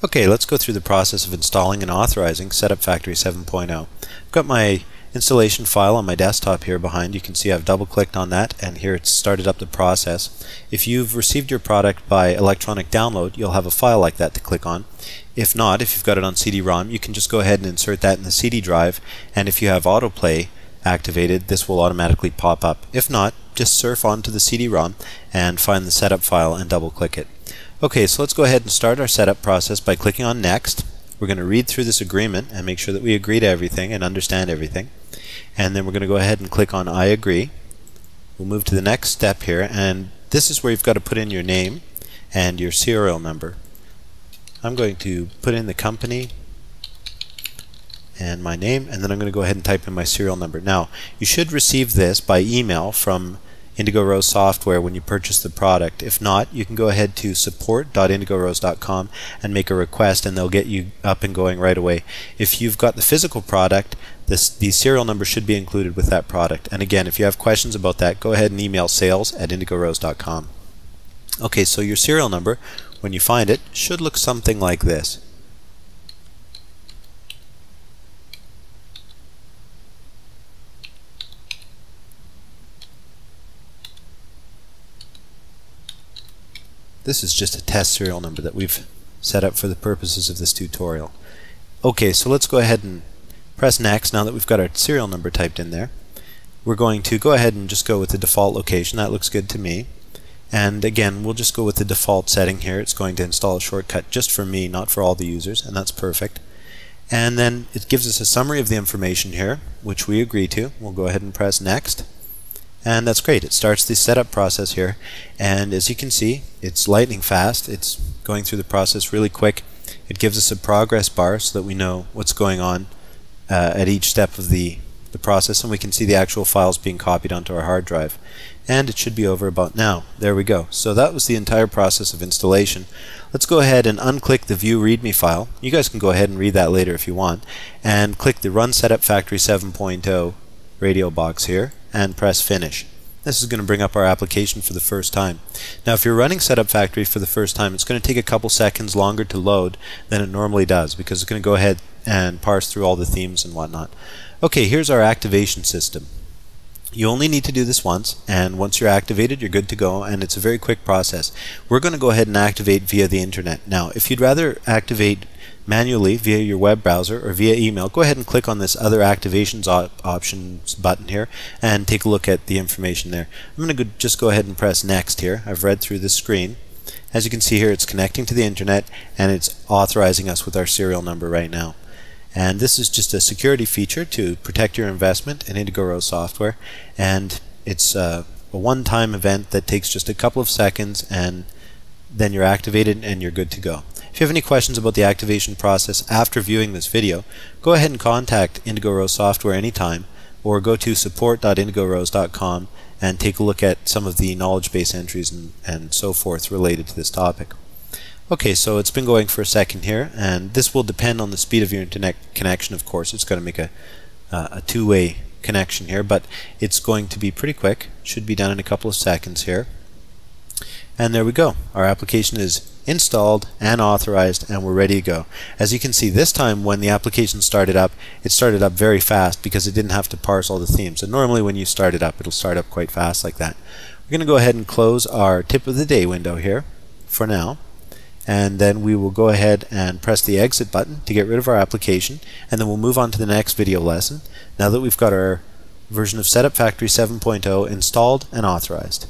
Okay, let's go through the process of installing and authorizing Setup Factory 7.0. I've got my installation file on my desktop here behind. You can see I've double clicked on that and here it's started up the process. If you've received your product by electronic download, you'll have a file like that to click on. If not, if you've got it on CD-ROM, you can just go ahead and insert that in the CD drive and if you have autoplay activated, this will automatically pop up. If not, just surf onto the CD-ROM and find the setup file and double click it. Okay, so let's go ahead and start our setup process by clicking on Next. We're going to read through this agreement and make sure that we agree to everything and understand everything. And then we're going to go ahead and click on I agree. We'll move to the next step here and this is where you've got to put in your name and your serial number. I'm going to put in the company and my name and then I'm going to go ahead and type in my serial number. Now you should receive this by email from Indigo Rose software when you purchase the product. If not, you can go ahead to support.indigorose.com and make a request and they'll get you up and going right away. If you've got the physical product, this, the serial number should be included with that product. And again, if you have questions about that, go ahead and email sales at indigorose.com. Okay, so your serial number, when you find it, should look something like this. This is just a test serial number that we've set up for the purposes of this tutorial. Okay, so let's go ahead and press next now that we've got our serial number typed in there. We're going to go ahead and just go with the default location. That looks good to me. And again, we'll just go with the default setting here. It's going to install a shortcut just for me, not for all the users, and that's perfect. And then it gives us a summary of the information here, which we agree to. We'll go ahead and press next and that's great. It starts the setup process here and as you can see it's lightning fast. It's going through the process really quick. It gives us a progress bar so that we know what's going on uh, at each step of the, the process and we can see the actual files being copied onto our hard drive. And it should be over about now. There we go. So that was the entire process of installation. Let's go ahead and unclick the View README file. You guys can go ahead and read that later if you want. And click the Run Setup Factory 7.0 radio box here and press finish. This is going to bring up our application for the first time. Now if you're running Setup Factory for the first time it's going to take a couple seconds longer to load than it normally does because it's going to go ahead and parse through all the themes and whatnot. Okay, here's our activation system. You only need to do this once, and once you're activated, you're good to go, and it's a very quick process. We're going to go ahead and activate via the internet. Now, if you'd rather activate manually via your web browser or via email, go ahead and click on this other activations op options button here and take a look at the information there. I'm going to just go ahead and press next here. I've read through the screen. As you can see here, it's connecting to the internet and it's authorizing us with our serial number right now. And this is just a security feature to protect your investment in Indigo Rose software. And it's uh, a one-time event that takes just a couple of seconds and then you're activated and you're good to go. If you have any questions about the activation process after viewing this video, go ahead and contact Indigo Rose Software anytime or go to support.indigorose.com and take a look at some of the knowledge base entries and, and so forth related to this topic. Okay, so it's been going for a second here, and this will depend on the speed of your internet connection, of course. It's going to make a, uh, a two-way connection here, but it's going to be pretty quick. Should be done in a couple of seconds here. And there we go. Our application is installed and authorized and we're ready to go. As you can see this time when the application started up it started up very fast because it didn't have to parse all the themes. And normally when you start it up it'll start up quite fast like that. We're going to go ahead and close our tip of the day window here for now and then we will go ahead and press the exit button to get rid of our application and then we'll move on to the next video lesson now that we've got our version of Setup Factory 7.0 installed and authorized.